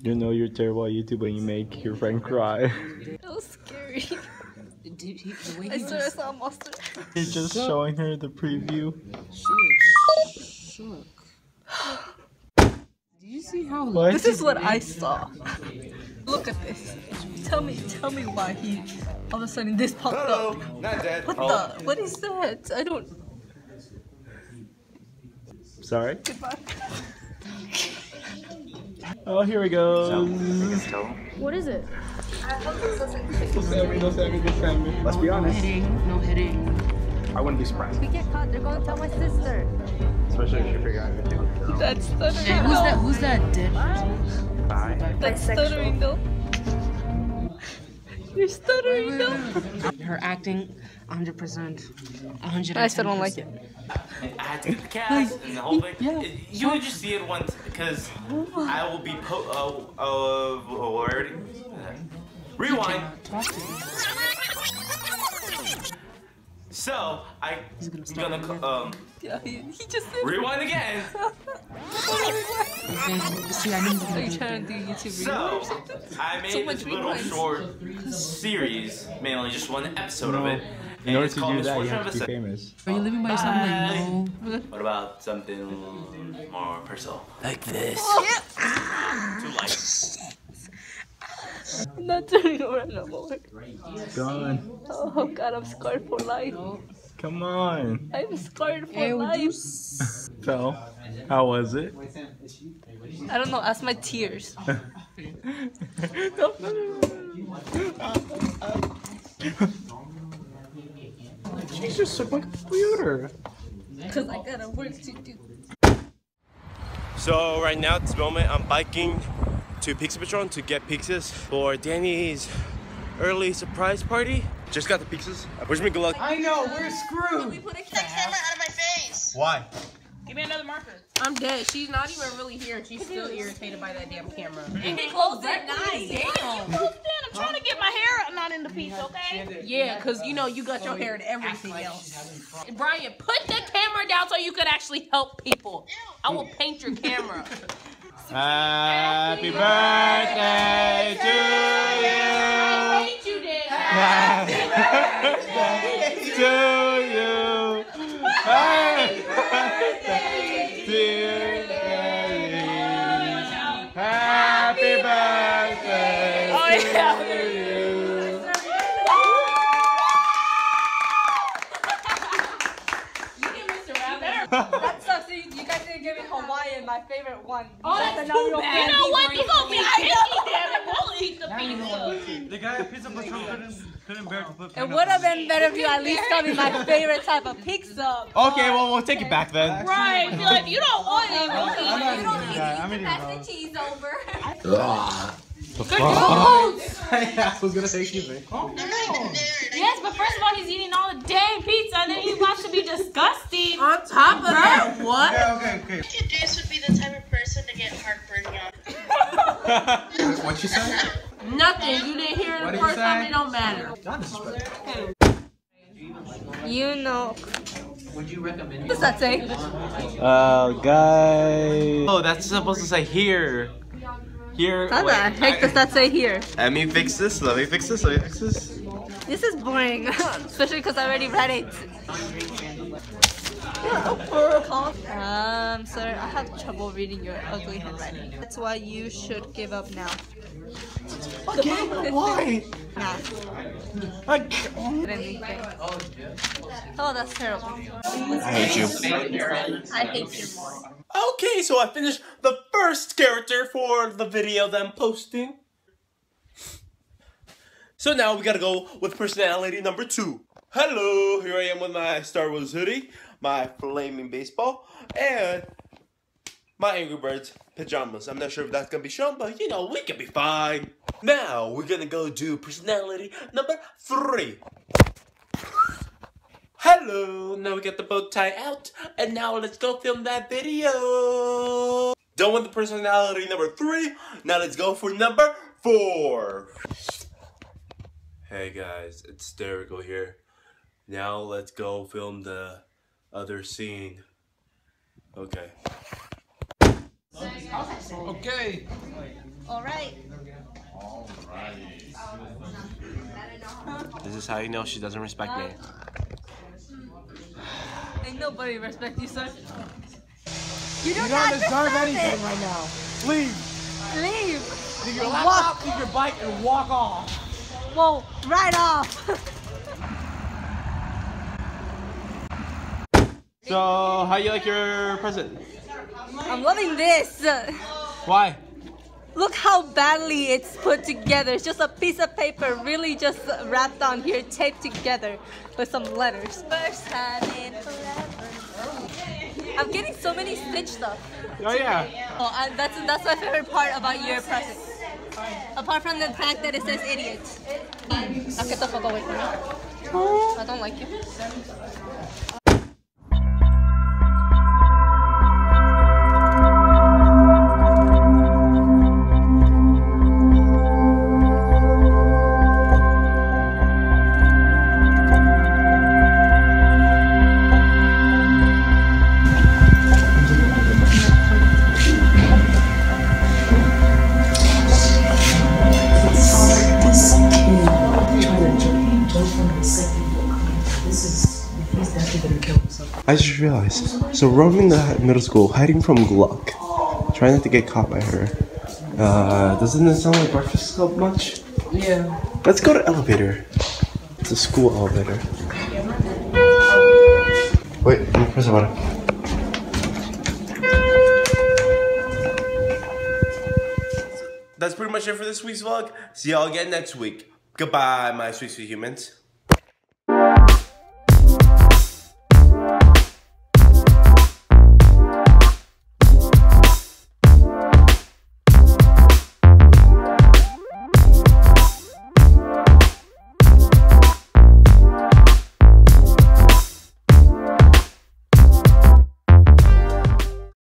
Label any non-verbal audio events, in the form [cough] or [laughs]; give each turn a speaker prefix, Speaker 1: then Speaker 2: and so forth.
Speaker 1: You know you're terrible at YouTube when you make your friend cry.
Speaker 2: That [laughs] was scary.
Speaker 3: Dude, he, the way
Speaker 2: I
Speaker 3: he
Speaker 2: swear I
Speaker 3: just,
Speaker 2: saw a monster.
Speaker 1: You're just showing her the preview.
Speaker 3: she is shook. Did you see how
Speaker 1: What?
Speaker 2: This is what I saw. Look at this. Tell me, tell me why he all of a sudden this popped up.
Speaker 4: not dead.
Speaker 2: What the? Oh. What is that? I don't.
Speaker 1: Sorry?
Speaker 2: Goodbye. [laughs]
Speaker 1: Oh, here we go.
Speaker 2: What is it?
Speaker 4: Let's be honest.
Speaker 3: no hitting, no hitting.
Speaker 4: I wouldn't be surprised.
Speaker 5: We get caught. They're going to tell my sister.
Speaker 4: Especially if you figure out everything.
Speaker 2: That's stuttering.
Speaker 3: Hey, who's that? Who's that dead?
Speaker 4: Bye.
Speaker 2: That's stuttering though. You're stuttering though.
Speaker 3: Her acting, 100%. 100
Speaker 2: I still don't like it. [laughs]
Speaker 6: I had to get the [laughs] cast and the whole thing. It- You would just see it once because I will be po- uh, uh, oh, already. Rewind.
Speaker 3: Talk to me.
Speaker 6: So I
Speaker 3: He's gonna
Speaker 6: am gonna
Speaker 3: again.
Speaker 6: um
Speaker 2: Yeah, he, he just said.
Speaker 6: rewind again. [laughs]
Speaker 3: See, I knew you were
Speaker 2: Are you trying to do YouTube
Speaker 6: So
Speaker 2: or something?
Speaker 6: I made
Speaker 2: So
Speaker 6: this little
Speaker 2: rewinds.
Speaker 6: short series, mainly just one episode of it.
Speaker 1: In order to do that, you have to be famous.
Speaker 3: Are you living by yourself? I'm like, no.
Speaker 6: What about something more personal? Like this. Too light.
Speaker 2: I'm not turning around no more.
Speaker 1: Gone.
Speaker 2: Oh god, I'm scarred for life.
Speaker 1: Come on.
Speaker 2: I'm scarred for
Speaker 3: Hey,
Speaker 2: life. [laughs]
Speaker 1: So, how was it?
Speaker 2: I don't know, ask my tears. [laughs] [laughs]
Speaker 1: She just took my computer.
Speaker 2: Because I gotta work to do.
Speaker 6: So right now at this moment I'm biking to Pizza Patron to get pizzas for Danny's early surprise party. Just got the pizzas. Wish me good luck.
Speaker 4: I know, we're screwed.
Speaker 7: Get that camera out of my face.
Speaker 6: Why?
Speaker 8: Give me another marker. I'm dead. She's not even really here. and She's still irritated by that damn camera. And they closed at nine. Damn. I'm trying to get my hair not in the piece, okay? Yeah, cause you know you got your hair and everything else. Brian, put the camera down so you could actually help people. I will paint your camera. [laughs]
Speaker 1: Happy birthday to
Speaker 8: I hate you, Daddy.
Speaker 1: you. to you. Happy birthday, dear Daddy. Happy birthday
Speaker 8: Oh, yeah.
Speaker 2: That sucks. You, you guys didn't give me Hawaiian, my favorite one.
Speaker 8: Oh, that's too bad. You know what? You gonna be [laughs] picky, damn it. We'll eat the pizza.
Speaker 9: The guy at Pizza Patron couldn't, couldn't bear to put
Speaker 2: It would have been better if you at least got me my [laughs] favorite type of pizza.
Speaker 1: Okay, well, we'll take it back then.
Speaker 8: Right. Be like, you don't want it. We'll eat
Speaker 9: I'm
Speaker 8: it.
Speaker 9: not eating that. I'm eating
Speaker 5: Pass
Speaker 9: both.
Speaker 5: the cheese over. [laughs]
Speaker 4: I was gonna say excuse me.
Speaker 7: I'm not even there.
Speaker 8: Yes, but first of all, he's eating all the dang pizza, and then he wants to be disgusting.
Speaker 3: On top of that, what?
Speaker 9: Okay, okay, okay.
Speaker 7: I think Jace would be the type of person to get heartburn on. [laughs]
Speaker 4: What'd she say?
Speaker 3: Nothing. You didn't hear it the first time. It don't matter.
Speaker 2: You know.
Speaker 4: Would you recommend
Speaker 2: What does that say?
Speaker 1: Oh, guy.
Speaker 6: Oh, that's supposed to say here. Here.
Speaker 2: What the heck does that say here?
Speaker 6: Let me fix this. Let me fix this. Let me fix this.
Speaker 2: This is boring, [laughs] especially because I already read it. Um, sir, I have trouble reading your ugly handwriting. That's why you should give up now.
Speaker 1: Okay, why?
Speaker 2: Math.
Speaker 1: I can't.
Speaker 2: Oh, that's terrible.
Speaker 1: I hate you.
Speaker 2: I hate you more.
Speaker 6: Okay, so I finished the first character for the video that I'm posting. So now we gotta go with personality number two. Hello, here I am with my Star Wars hoodie, my flaming baseball, and my Angry Birds pajamas. I'm not sure if that's gonna be shown, but you know, we can be fine. Now we're gonna go do personality number three. Hello, now we got the bow tie out, and now let's go film that video. Done with the personality number three, now let's go for number four. Hey guys, it's Hysterical here. Now let's go film the other scene. Okay.
Speaker 4: Okay.
Speaker 2: All right. Alright.
Speaker 6: This is how you know she doesn't respect me.
Speaker 2: Ain't nobody respect you, sir. You do
Speaker 4: You
Speaker 2: not
Speaker 4: don't deserve
Speaker 2: deserve
Speaker 4: anything
Speaker 2: it.
Speaker 4: right now. Leave.
Speaker 2: Leave.
Speaker 4: Leave your laptop, leave your bike, and walk off.
Speaker 2: Whoa, right off. [laughs]
Speaker 6: So, how you like your present?
Speaker 2: I'm loving this.
Speaker 6: Why?
Speaker 2: Look how badly it's put together. It's just a piece of paper, really just wrapped on here, taped together with some letters. First time in forever. I'm getting so many Stitch stuff.
Speaker 6: Oh yeah.
Speaker 2: Oh, and that's that's my favorite part about your present. Apart from the fact that it says idiot. Now get the fuck away from me. I don't like you.
Speaker 6: I just realized. So roaming the middle school, hiding from Gluck, trying not to get caught by her. Uh, doesn't it sound like Breakfast Club much?
Speaker 3: Yeah.
Speaker 6: Let's go to elevator. It's a school elevator. Wait, let me press the button. That's pretty much it for this week's vlog. See y'all again next week. Goodbye, my sweet, sweet humans.